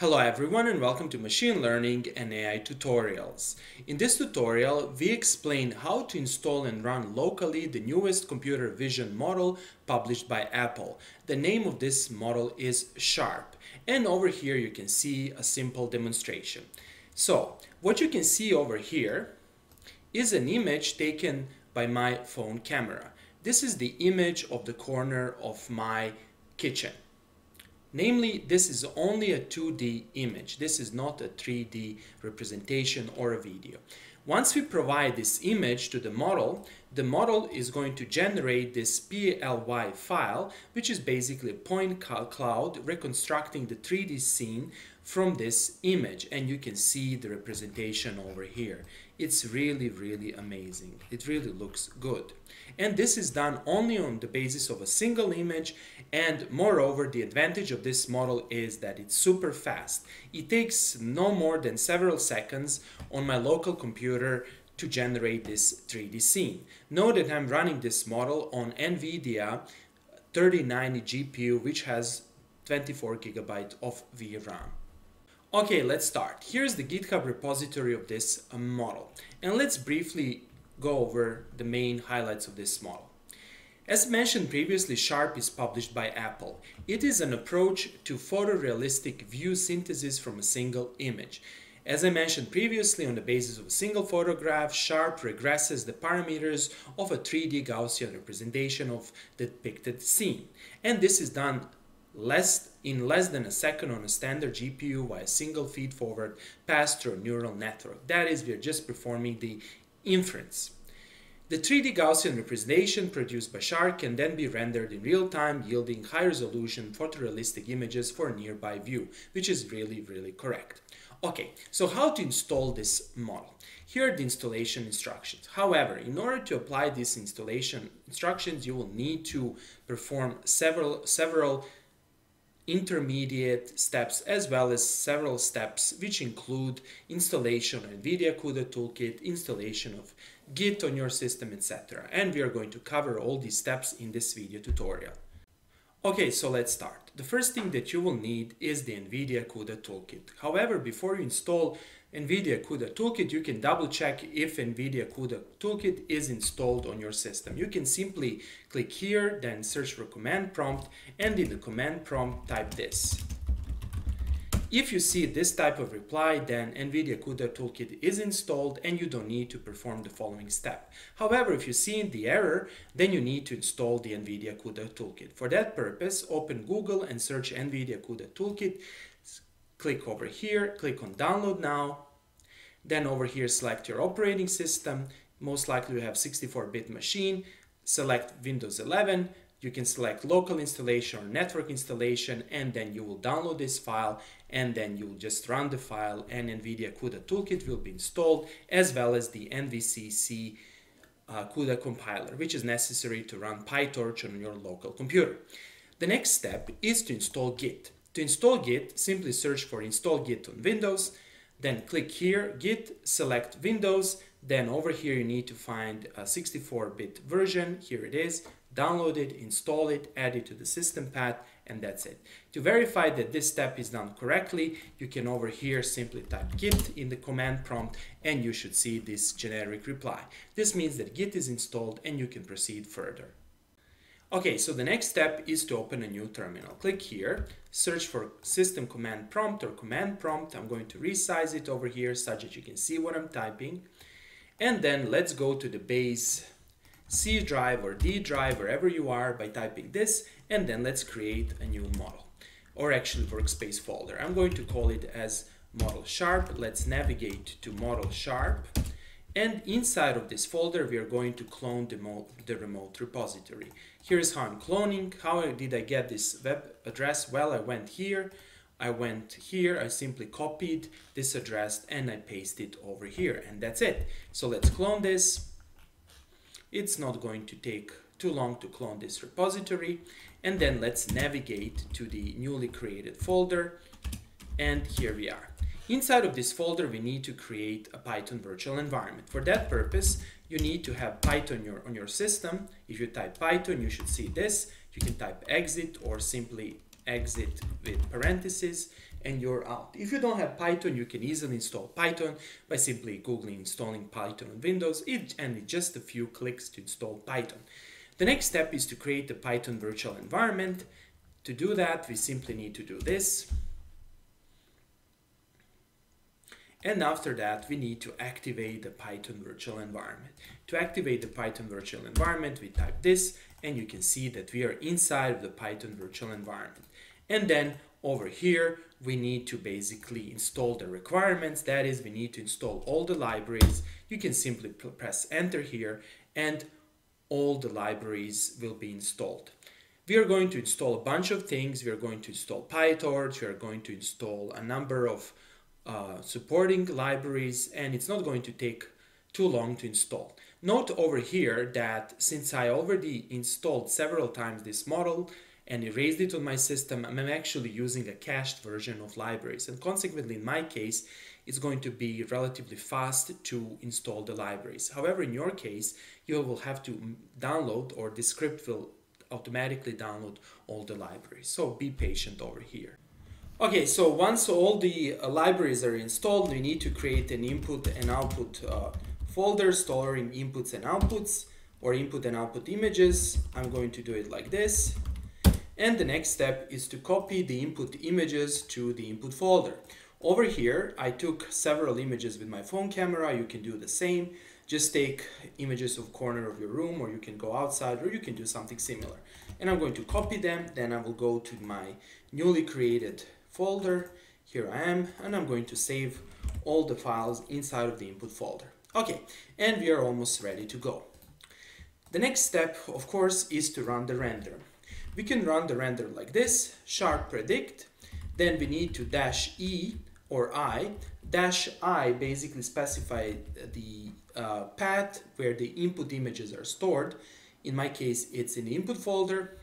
Hello everyone and welcome to Machine Learning and AI Tutorials. In this tutorial, we explain how to install and run locally the newest computer vision model published by Apple. The name of this model is Sharp. And over here you can see a simple demonstration. So, what you can see over here is an image taken by my phone camera. This is the image of the corner of my kitchen. Namely, this is only a 2D image. This is not a 3D representation or a video. Once we provide this image to the model, the model is going to generate this PLY file, which is basically a point cloud reconstructing the 3D scene from this image. And you can see the representation over here. It's really, really amazing. It really looks good. And this is done only on the basis of a single image. And moreover, the advantage of this model is that it's super fast. It takes no more than several seconds on my local computer to generate this 3D scene. Note that I'm running this model on NVIDIA 3090 GPU, which has 24 gigabyte of VRAM. Okay, let's start. Here's the GitHub repository of this uh, model. And let's briefly go over the main highlights of this model. As mentioned previously, Sharp is published by Apple. It is an approach to photorealistic view synthesis from a single image. As I mentioned previously, on the basis of a single photograph, Sharp regresses the parameters of a 3D Gaussian representation of the depicted scene. And this is done less in less than a second on a standard GPU by a single feed-forward pass through a neural network. That is, we are just performing the inference. The 3D Gaussian representation produced by Sharp can then be rendered in real time, yielding high resolution photorealistic images for a nearby view, which is really, really correct. Okay, so how to install this model? Here are the installation instructions. However, in order to apply these installation instructions, you will need to perform several, several intermediate steps as well as several steps which include installation of NVIDIA CUDA toolkit, installation of Git on your system, etc. And we are going to cover all these steps in this video tutorial. Okay, so let's start. The first thing that you will need is the NVIDIA CUDA toolkit. However, before you install NVIDIA CUDA Toolkit, you can double check if NVIDIA CUDA Toolkit is installed on your system. You can simply click here, then search for command prompt, and in the command prompt type this. If you see this type of reply, then NVIDIA CUDA Toolkit is installed and you don't need to perform the following step. However, if you see the error, then you need to install the NVIDIA CUDA Toolkit. For that purpose, open Google and search NVIDIA CUDA Toolkit click over here, click on download now. Then over here, select your operating system. Most likely you have 64-bit machine. Select Windows 11. You can select local installation or network installation, and then you will download this file, and then you will just run the file, and NVIDIA CUDA Toolkit will be installed, as well as the NVCC uh, CUDA compiler, which is necessary to run PyTorch on your local computer. The next step is to install Git. To install Git, simply search for install Git on Windows, then click here, Git, select Windows, then over here you need to find a 64-bit version, here it is, download it, install it, add it to the system path, and that's it. To verify that this step is done correctly, you can over here simply type git in the command prompt and you should see this generic reply. This means that git is installed and you can proceed further. Okay, so the next step is to open a new terminal. Click here, search for system command prompt or command prompt. I'm going to resize it over here such that you can see what I'm typing. And then let's go to the base C drive or D drive, wherever you are, by typing this. And then let's create a new model or actually workspace folder. I'm going to call it as model sharp. Let's navigate to model sharp. And inside of this folder, we are going to clone the, the, remote repository. Here's how I'm cloning. How did I get this web address? Well, I went here, I went here, I simply copied this address and I pasted it over here and that's it. So let's clone this. It's not going to take too long to clone this repository. And then let's navigate to the newly created folder. And here we are. Inside of this folder, we need to create a Python virtual environment. For that purpose, you need to have Python your, on your system. If you type Python, you should see this. You can type exit or simply exit with parentheses and you're out. If you don't have Python, you can easily install Python by simply googling installing Python on Windows it, and it's just a few clicks to install Python. The next step is to create the Python virtual environment. To do that, we simply need to do this. And after that, we need to activate the Python virtual environment. To activate the Python virtual environment, we type this, and you can see that we are inside of the Python virtual environment. And then over here, we need to basically install the requirements. That is, we need to install all the libraries. You can simply press enter here and all the libraries will be installed. We are going to install a bunch of things. We are going to install PyTorch. We are going to install a number of uh, supporting libraries and it's not going to take too long to install. Note over here that since I already installed several times this model, and erased it on my system, I'm actually using a cached version of libraries. And consequently, in my case, it's going to be relatively fast to install the libraries. However, in your case, you will have to download or the script will automatically download all the libraries. So be patient over here. Okay, so once all the uh, libraries are installed, we need to create an input and output uh, folder storing inputs and outputs or input and output images. I'm going to do it like this. And the next step is to copy the input images to the input folder. Over here, I took several images with my phone camera. You can do the same. Just take images of corner of your room or you can go outside or you can do something similar. And I'm going to copy them. Then I will go to my newly created folder. Here I am and I'm going to save all the files inside of the input folder. Okay, and we are almost ready to go. The next step, of course, is to run the render we can run the render like this, sharp predict, then we need to dash E or I. Dash I basically specify the uh, path where the input images are stored. In my case, it's in the input folder.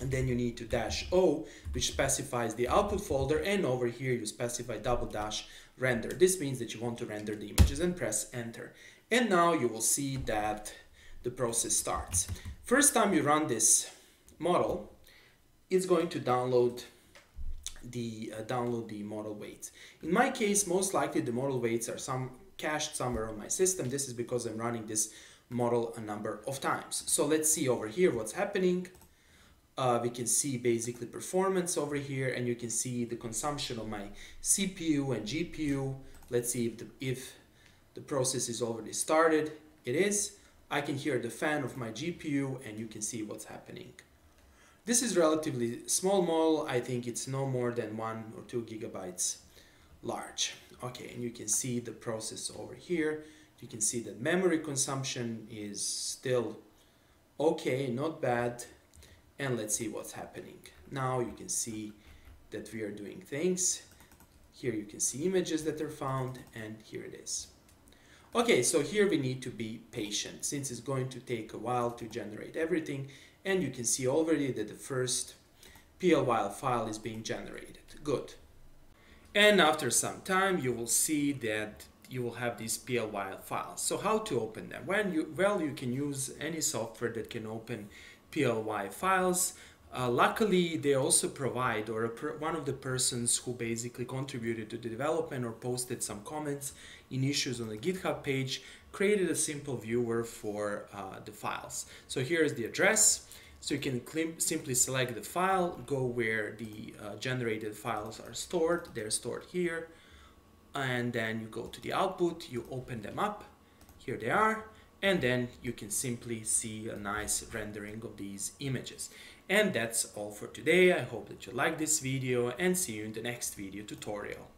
And then you need to dash O, which specifies the output folder. And over here, you specify double dash render. This means that you want to render the images and press enter. And now you will see that the process starts. First time you run this model, it's going to download the uh, download the model weights. In my case, most likely the model weights are some cached somewhere on my system. This is because I'm running this model a number of times. So let's see over here what's happening. Uh, we can see basically performance over here and you can see the consumption of my CPU and GPU. Let's see if the, if the process is already started. It is. I can hear the fan of my GPU and you can see what's happening. This is relatively small model. I think it's no more than one or two gigabytes large. Okay, and you can see the process over here. You can see that memory consumption is still okay, not bad. And let's see what's happening. Now you can see that we are doing things. Here you can see images that are found and here it is. Okay, so here we need to be patient since it's going to take a while to generate everything and you can see already that the first PLY file is being generated. Good. And after some time you will see that you will have these PLY files. So how to open them? When you, well, you can use any software that can open PLY files. Uh, luckily, they also provide, or one of the persons who basically contributed to the development or posted some comments in issues on the GitHub page, created a simple viewer for uh, the files. So here is the address. So you can simply select the file, go where the uh, generated files are stored. They're stored here. And then you go to the output, you open them up. Here they are. And then you can simply see a nice rendering of these images. And that's all for today. I hope that you like this video and see you in the next video tutorial.